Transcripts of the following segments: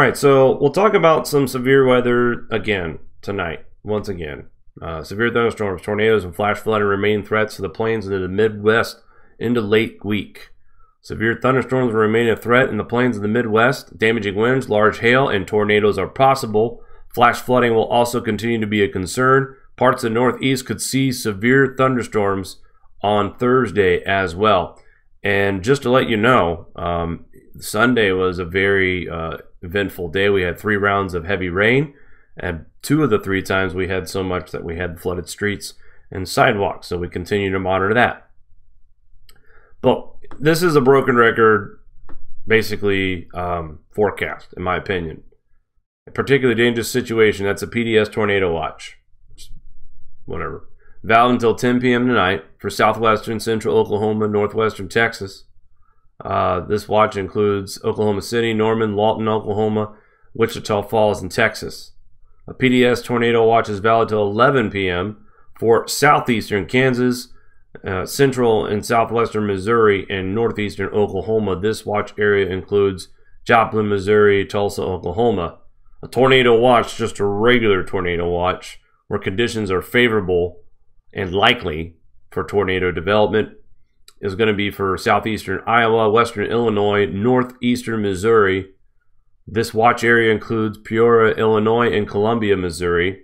All right, so we'll talk about some severe weather again tonight, once again. Uh, severe thunderstorms, tornadoes, and flash flooding remain threats to the plains into the Midwest into late week. Severe thunderstorms will remain a threat in the plains of the Midwest. Damaging winds, large hail, and tornadoes are possible. Flash flooding will also continue to be a concern. Parts of the Northeast could see severe thunderstorms on Thursday as well. And just to let you know, um, Sunday was a very uh, eventful day. We had three rounds of heavy rain, and two of the three times we had so much that we had flooded streets and sidewalks. So we continue to monitor that. But this is a broken record, basically um, forecast, in my opinion. A particularly dangerous situation. That's a PDS tornado watch. Whatever. Valid until 10 p.m. tonight for southwestern, central Oklahoma, northwestern Texas. Uh, this watch includes Oklahoma City, Norman, Lawton, Oklahoma, Wichita Falls, and Texas. A PDS tornado watch is valid till 11 p.m. for southeastern Kansas, uh, central and southwestern Missouri, and northeastern Oklahoma. This watch area includes Joplin, Missouri, Tulsa, Oklahoma. A tornado watch, just a regular tornado watch, where conditions are favorable and likely for tornado development, is going to be for southeastern Iowa, western Illinois, northeastern Missouri. This watch area includes Peoria, Illinois, and Columbia, Missouri.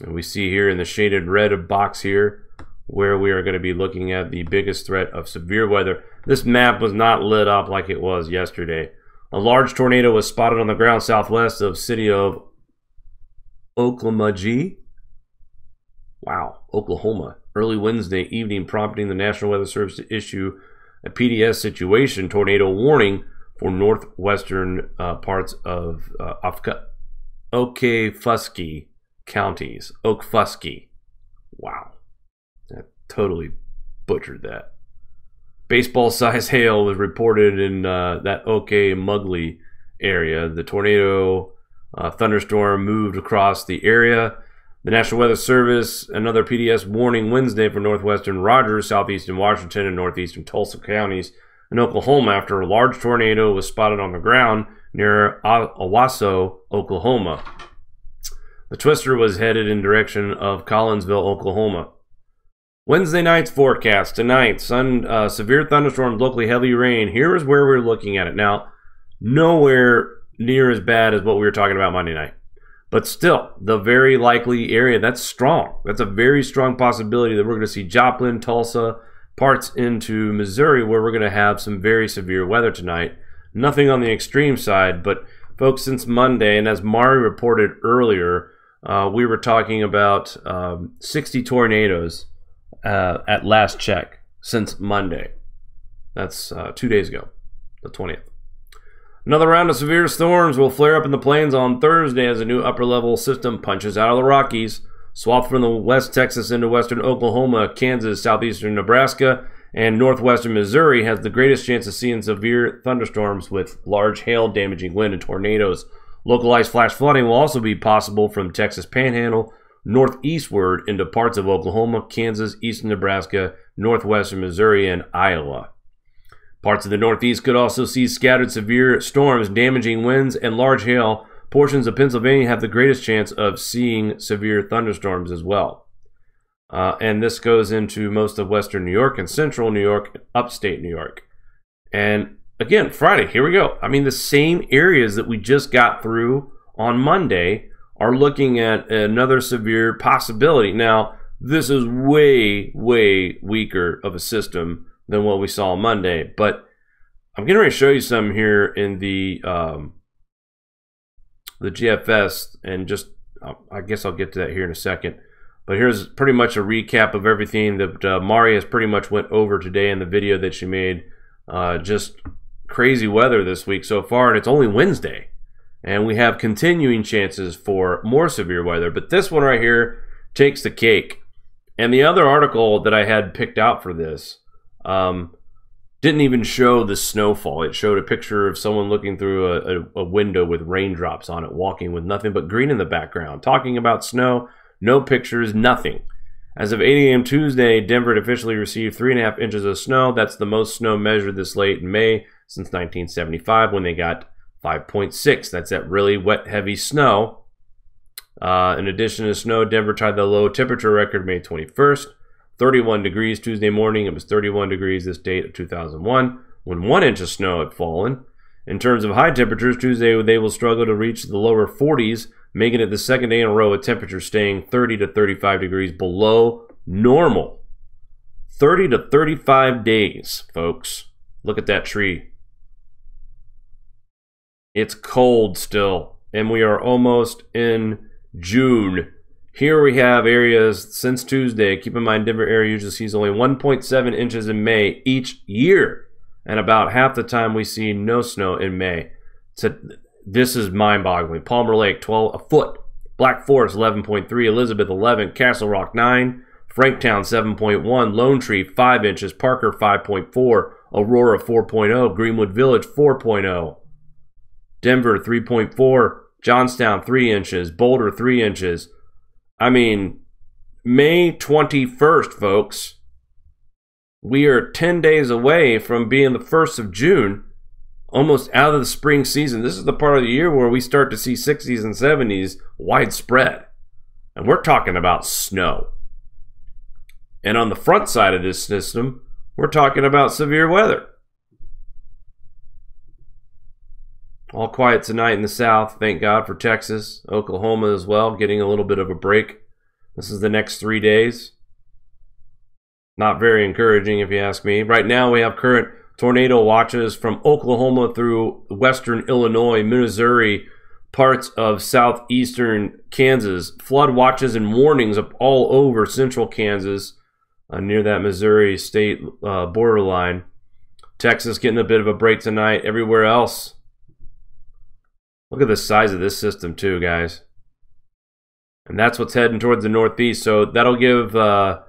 And we see here in the shaded red box here where we are going to be looking at the biggest threat of severe weather. This map was not lit up like it was yesterday. A large tornado was spotted on the ground southwest of city of Oklahoma. Wow, Oklahoma. Early Wednesday evening, prompting the National Weather Service to issue a PDS situation tornado warning for northwestern uh, parts of uh, Okfuskee counties. Okfuskee. Wow I totally butchered that. Baseball size hail was reported in uh, that Okmulgee area. The tornado uh, thunderstorm moved across the area. The National Weather Service, another PDS warning Wednesday for northwestern Rogers, southeastern Washington, and northeastern Tulsa counties in Oklahoma after a large tornado was spotted on the ground near Owasso, Oklahoma. The twister was headed in direction of Collinsville, Oklahoma. Wednesday night's forecast tonight: sun, uh, severe thunderstorms, locally heavy rain. Here is where we're looking at it now. Nowhere near as bad as what we were talking about Monday night, but still, the very likely area that's strong. That's a very strong possibility that we're going to see Joplin, Tulsa, parts into Missouri, where we're going to have some very severe weather tonight. Nothing on the extreme side, but folks, since Monday, and as Mari reported earlier, uh, we were talking about um, 60 tornadoes uh, at last check since Monday. That's uh, two days ago, the 20th. Another round of severe storms will flare up in the plains on Thursday as a new upper level system punches out of the Rockies, swath from the west Texas into western Oklahoma, Kansas, southeastern Nebraska, and northwestern Missouri has the greatest chance of seeing severe thunderstorms with large hail, damaging wind, and tornadoes. Localized flash flooding will also be possible from Texas Panhandle northeastward into parts of Oklahoma, Kansas, eastern Nebraska, northwestern Missouri, and Iowa. Parts of the Northeast could also see scattered severe storms, damaging winds, and large hail. Portions of Pennsylvania have the greatest chance of seeing severe thunderstorms as well. Uh, and this goes into most of western New York and central New York, upstate New York. And again, Friday, here we go. I mean, the same areas that we just got through on Monday are looking at another severe possibility. Now, this is way, way weaker of a system than what we saw Monday, but I'm ready to show you some here in the um, the GFS, and just I guess I'll get to that here in a second. But here's pretty much a recap of everything that uh, Mari has pretty much went over today in the video that she made. Uh, just crazy weather this week so far, and it's only Wednesday and we have continuing chances for more severe weather. But this one right here takes the cake. And the other article that I had picked out for this um, didn't even show the snowfall. It showed a picture of someone looking through a, a, a, window with raindrops on it, walking with nothing but green in the background, talking about snow, no pictures, nothing. As of 8 a.m. Tuesday, Denver had officially received three and a half inches of snow. That's the most snow measured this late in May since 1975 when they got 5.6. That's that really wet, heavy snow. Uh, in addition to snow, Denver tied the low temperature record May 21st. 31 degrees Tuesday morning. It was 31 degrees this date of 2001 when one inch of snow had fallen. In terms of high temperatures, Tuesday they will struggle to reach the lower 40s, making it the second day in a row with temperatures staying 30 to 35 degrees below normal. 30 to 35 days, folks. Look at that tree. It's cold still, and we are almost in June. Here we have areas since Tuesday. Keep in mind, Denver area usually sees only 1.7 inches in May each year, and about half the time we see no snow in May. So this is mind-boggling. Palmer Lake, 12 a foot. Black Forest, 11.3. Elizabeth, 11. Castle Rock, 9. Franktown, 7.1. Lone Tree, 5 inches. Parker, 5.4. Aurora, 4.0. Greenwood Village, 4.0. Denver, 3.4. Johnstown, 3 inches. Boulder, 3 inches. I mean, May 21st, folks. We are 10 days away from being the 1st of June, almost out of the spring season. This is the part of the year where we start to see 60s and 70s widespread. And we're talking about snow. And on the front side of this system, we're talking about severe weather. All quiet tonight in the south. Thank God for Texas, Oklahoma as well, getting a little bit of a break. This is the next three days. Not very encouraging, if you ask me. Right now, we have current tornado watches from Oklahoma through western Illinois, Missouri, parts of southeastern Kansas. Flood watches and warnings up all over central Kansas, uh, near that Missouri state uh, borderline. Texas getting a bit of a break tonight. Everywhere else, Look at the size of this system too, guys. And that's what's heading towards the northeast. So that'll give uh,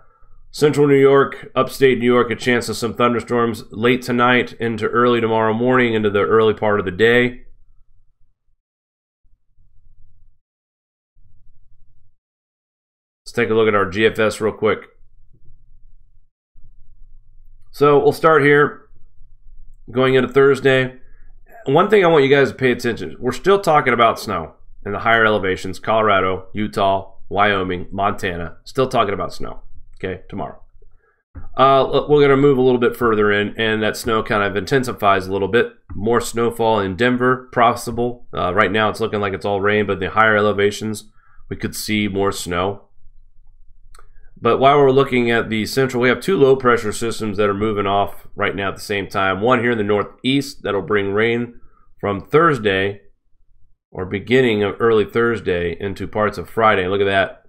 central New York, upstate New York, a chance of some thunderstorms late tonight into early tomorrow morning into the early part of the day. Let's take a look at our GFS real quick. So we'll start here going into Thursday one thing I want you guys to pay attention. We're still talking about snow in the higher elevations, Colorado, Utah, Wyoming, Montana. Still talking about snow. Okay, tomorrow. Uh, we're going to move a little bit further in, and that snow kind of intensifies a little bit. More snowfall in Denver, possible. Uh, right now, it's looking like it's all rain, but the higher elevations, we could see more snow. But while we're looking at the central, we have two low pressure systems that are moving off right now at the same time. One here in the northeast that'll bring rain from Thursday or beginning of early Thursday into parts of Friday. Look at that.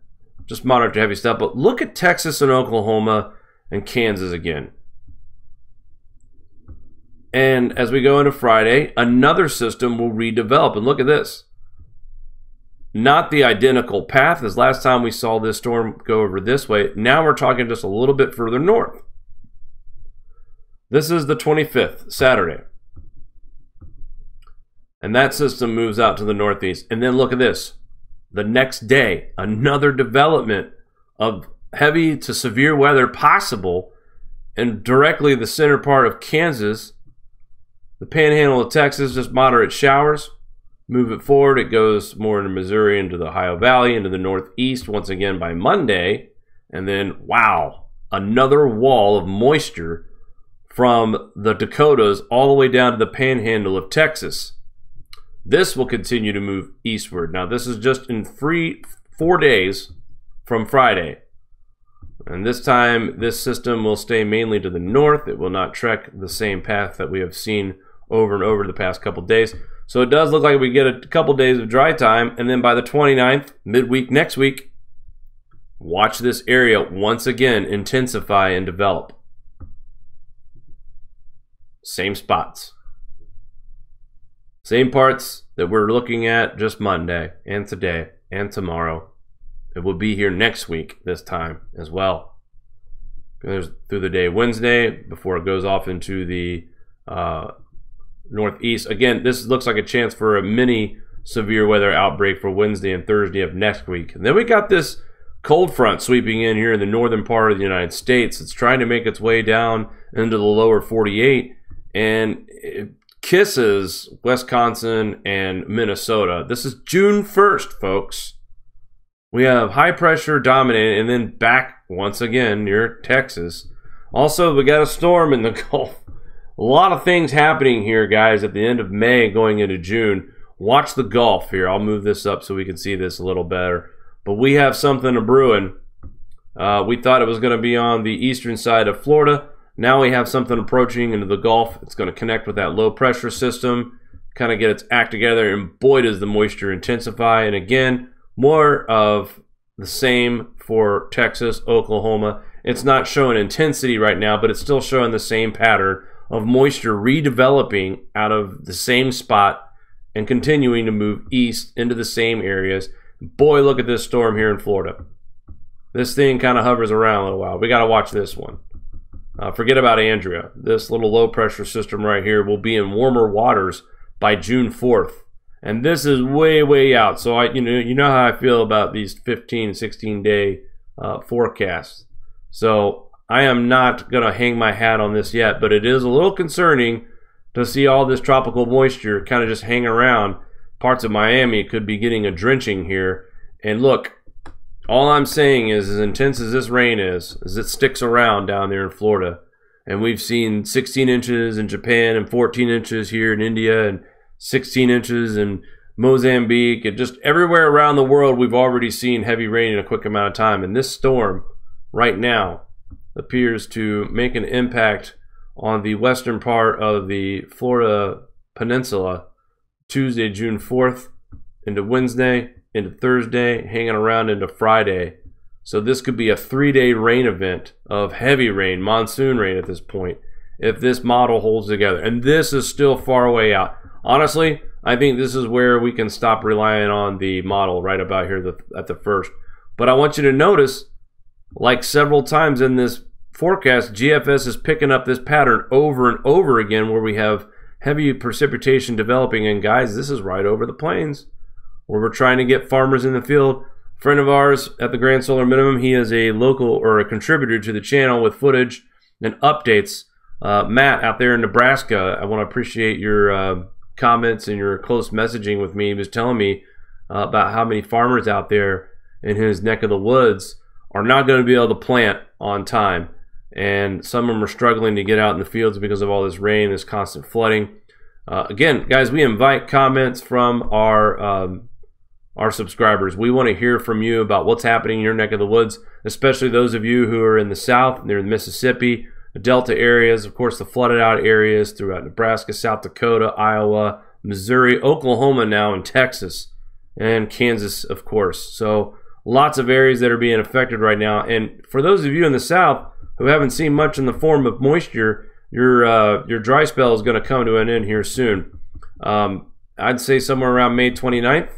Just moderate to heavy stuff. But look at Texas and Oklahoma and Kansas again. And as we go into Friday, another system will redevelop. And look at this not the identical path as last time we saw this storm go over this way. Now we're talking just a little bit further north. This is the 25th, Saturday. And that system moves out to the northeast. And then look at this. The next day, another development of heavy to severe weather possible and directly the center part of Kansas, the panhandle of Texas, just moderate showers. Move it forward, it goes more into Missouri, into the Ohio Valley, into the Northeast once again by Monday. And then, wow, another wall of moisture from the Dakotas all the way down to the panhandle of Texas. This will continue to move eastward. Now, this is just in free four days from Friday. And this time, this system will stay mainly to the north. It will not trek the same path that we have seen over and over the past couple days. So it does look like we get a couple days of dry time, and then by the 29th, midweek next week, watch this area once again intensify and develop. Same spots. Same parts that we're looking at just Monday and today and tomorrow. It will be here next week this time as well. There's through the day Wednesday before it goes off into the uh, northeast. Again, this looks like a chance for a mini severe weather outbreak for Wednesday and Thursday of next week. And then we got this cold front sweeping in here in the northern part of the United States. It's trying to make its way down into the lower 48 and it kisses Wisconsin and Minnesota. This is June 1st, folks. We have high pressure dominating and then back once again near Texas. Also, we got a storm in the Gulf. A lot of things happening here, guys, at the end of May going into June. Watch the Gulf here. I'll move this up so we can see this a little better. But we have something a brewing. Uh, we thought it was going to be on the eastern side of Florida. Now we have something approaching into the Gulf. It's going to connect with that low pressure system, kind of get its act together, and boy, does the moisture intensify. And again, more of the same for Texas, Oklahoma. It's not showing intensity right now, but it's still showing the same pattern of moisture redeveloping out of the same spot and continuing to move east into the same areas. Boy, look at this storm here in Florida. This thing kind of hovers around a little while. We got to watch this one. Uh, forget about Andrea. This little low pressure system right here will be in warmer waters by June 4th. And this is way, way out. So I, you know, you know how I feel about these 15, 16 day uh, forecasts. So I am not going to hang my hat on this yet, but it is a little concerning to see all this tropical moisture kind of just hang around. Parts of Miami could be getting a drenching here. And look, all I'm saying is, as intense as this rain is, is it sticks around down there in Florida. And we've seen 16 inches in Japan and 14 inches here in India and 16 inches in Mozambique and just everywhere around the world we've already seen heavy rain in a quick amount of time. And this storm right now appears to make an impact on the western part of the Florida Peninsula Tuesday, June 4th into Wednesday into Thursday, hanging around into Friday. So this could be a three day rain event of heavy rain, monsoon rain at this point, if this model holds together. And this is still far away out. Honestly, I think this is where we can stop relying on the model right about here at the first. But I want you to notice, like several times in this forecast, GFS is picking up this pattern over and over again where we have heavy precipitation developing. And guys, this is right over the plains where we're trying to get farmers in the field. Friend of ours at the Grand Solar Minimum, he is a local or a contributor to the channel with footage and updates. Uh, Matt out there in Nebraska, I want to appreciate your uh, comments and your close messaging with me. He was telling me uh, about how many farmers out there in his neck of the woods are not going to be able to plant on time. And some of them are struggling to get out in the fields because of all this rain, this constant flooding. Uh, again, guys, we invite comments from our um, our subscribers. We want to hear from you about what's happening in your neck of the woods, especially those of you who are in the south, near the Mississippi, the Delta areas, of course, the flooded out areas throughout Nebraska, South Dakota, Iowa, Missouri, Oklahoma now, and Texas, and Kansas, of course. So lots of areas that are being affected right now. And for those of you in the south who haven't seen much in the form of moisture, your uh, your dry spell is going to come to an end here soon. Um, I'd say somewhere around May 29th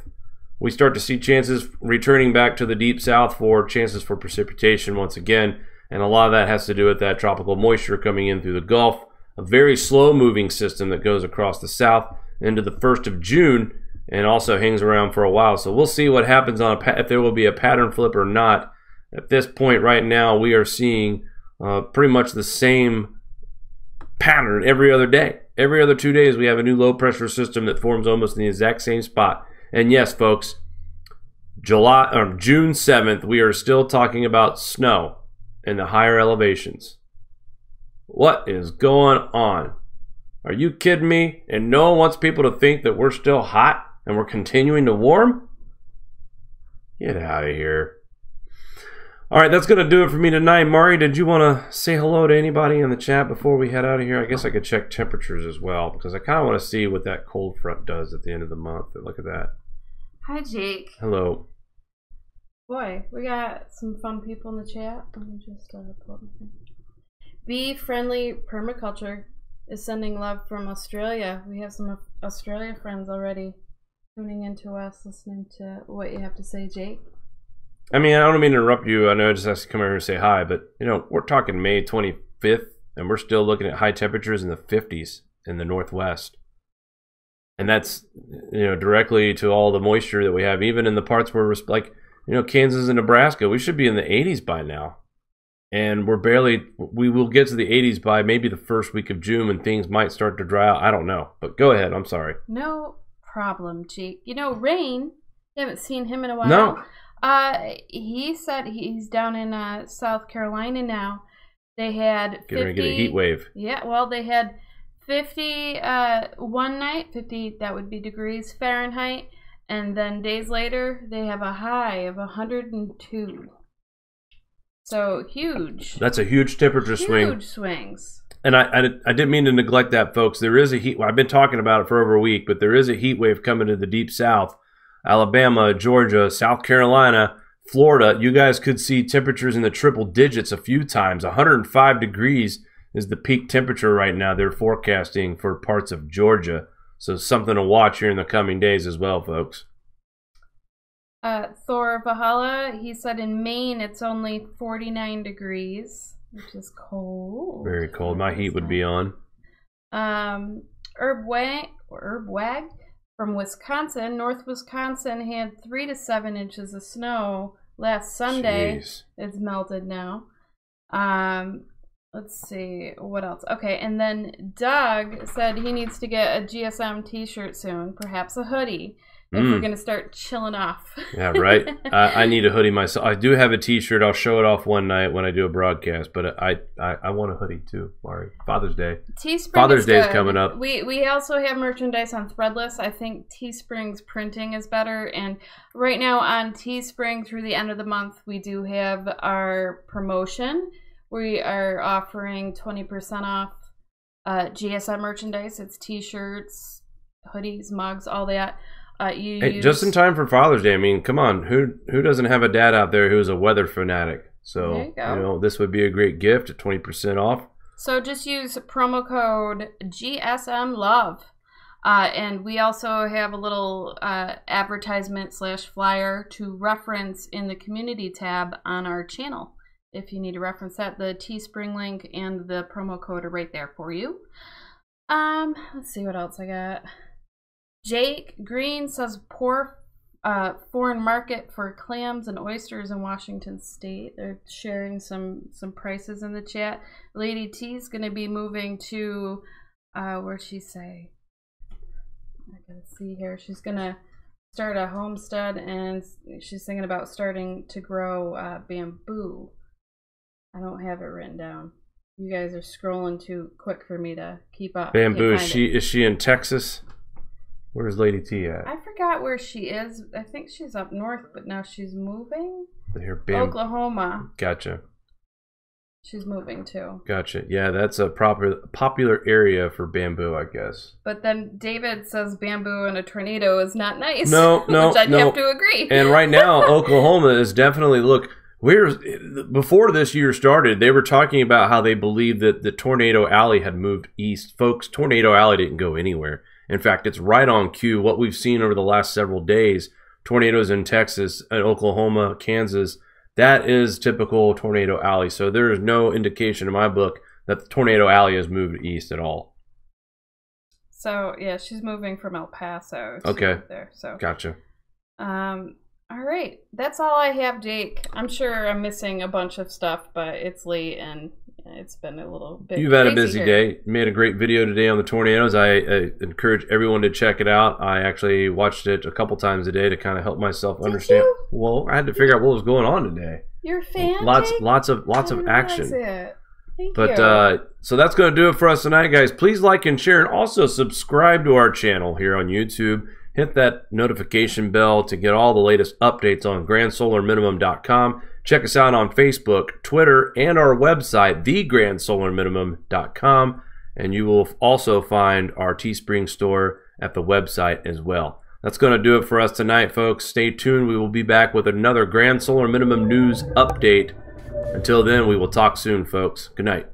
we start to see chances returning back to the deep south for chances for precipitation once again. And a lot of that has to do with that tropical moisture coming in through the Gulf. A very slow moving system that goes across the south into the 1st of June and also hangs around for a while. So we'll see what happens on a, if there will be a pattern flip or not. At this point right now, we are seeing uh, pretty much the same pattern every other day. Every other two days, we have a new low pressure system that forms almost in the exact same spot. And yes, folks, July or June 7th, we are still talking about snow in the higher elevations. What is going on? Are you kidding me? And no one wants people to think that we're still hot and we're continuing to warm? Get out of here. All right, that's going to do it for me tonight. Mari, did you want to say hello to anybody in the chat before we head out of here? I guess I could check temperatures as well because I kind of want to see what that cold front does at the end of the month. Look at that. Hi, Jake. Hello. Boy, we got some fun people in the chat. Let me just uh, pull up Be Friendly Permaculture is sending love from Australia. We have some Australia friends already tuning into us, listening to what you have to say, Jake. I mean, I don't mean to interrupt you. I know I just have to come over and say hi, but you know, we're talking May 25th, and we're still looking at high temperatures in the 50s in the Northwest and that's you know directly to all the moisture that we have even in the parts where we're like you know kansas and nebraska we should be in the 80s by now and we're barely. We will get to the 80s by maybe the first week of June, and things might start to dry out. I don't know, but go ahead. I'm sorry. No problem, Jake. You know, Rain. You haven't seen him in a while. No. Uh, he said he's down in uh, South Carolina now. They had 50, Getting ready to get a heat wave. Yeah, well, they had 50 uh, one night, 50, that would be degrees Fahrenheit. And then days later, they have a high of 102. So huge. That's a huge temperature huge swing. Huge swings. And I, I, I didn't mean to neglect that, folks. There is a heat. I've been talking about it for over a week, but there is a heat wave coming to the deep south, Alabama, Georgia, South Carolina, Florida. You guys could see temperatures in the triple digits a few times. 105 degrees is the peak temperature right now. They're forecasting for parts of Georgia, so something to watch here in the coming days as well, folks. Uh, Thor Valhalla, he said in Maine it's only 49 degrees, which is cold. Very cold. My heat would be on. Um, Herb Wag, Herb Wag from Wisconsin, North Wisconsin, had three to seven inches of snow last Sunday. Jeez. It's melted now. Um, let's see what else. Okay, and then Doug said he needs to get a GSM T-shirt soon, perhaps a hoodie, if we're Mm. gonna start chilling off. Yeah, right. I, I need a hoodie myself. I do have a T-shirt. I'll show it off one night when I do a broadcast. But I, I, I want a hoodie too, Mari. Father's Day. Teespring Father's is Day is coming up. We we also have merchandise on Threadless. I think Teespring's printing is better, and right now on Teespring through the end of the month, we do have our promotion. We are offering twenty percent off uh, GSM merchandise. It's T-shirts, hoodies, mugs, all that. Uh, you Hey, use, just in time for Father's Day. I mean, come on. Who who doesn't have a dad out there who's a weather fanatic? So There you know, this would be a great gift at twenty percent off. So just use promo code GSM Love. Uh, and we also have a little uh, advertisement slash flyer to reference in the community tab on our channel. If you need to reference that, the Teespring link and the promo code are right there for you. Um, let's see what else I got. Jake Green says poor uh, foreign market for clams and oysters in Washington State. They're sharing some some prices in the chat. Lady T is going to be moving to uh, where'd she say? I gotta see here. She's gonna start a homestead, and she's thinking about starting to grow uh, bamboo. I don't have it written down. You guys are scrolling too quick for me to keep up. Bamboo. Is she it. is she in Texas? Where's Lady T at? I forgot where she is. I think she's up north, but now she's moving. Here, Bam. Oklahoma. Gotcha. She's moving too. Gotcha. Yeah, that's a proper popular area for bamboo, I guess. But then David says bamboo in a tornado is not nice. No, no, which I'd no. have to agree. And right now, Oklahoma is definitely look. We're before this year started, they were talking about how they believe that the Tornado Alley had moved east. Folks, Tornado Alley didn't go anywhere. In fact, it's right on cue. What we've seen over the last several days, tornadoes in Texas, and Oklahoma, Kansas, that is typical Tornado Alley. So there is no indication in my book that the Tornado Alley has moved east at all. so yeah, she's moving from El Paso. to Okay. There. So Gotcha. um, all right, that's all I have, Jake. I'm sure I'm missing a bunch of stuff, but it's late and it's been a little bit. You've had a busy here. day. Made a great video today on the tornadoes. I, I encourage everyone to check it out. I actually watched it a couple times a day to kind of help myself Did understand. you? Well, I had to figure out what was going on today. You're a fan. lots, Jake? lots of, lots of action. it. Thank But you. uh, so that's going to do it for us tonight, guys. Please like and share, and also subscribe to our channel here on YouTube. Hit that notification bell to get all the latest updates on GrandSolarMinimum.com. Check us out on Facebook, Twitter, and our website, TheGrandSolarMinimum.com. And you will also find our Teespring store at the website as well. That's going to do it for us tonight, folks. Stay tuned. We will be back with another Grand Solar Minimum news update. Until then, we will talk soon, folks. Good night.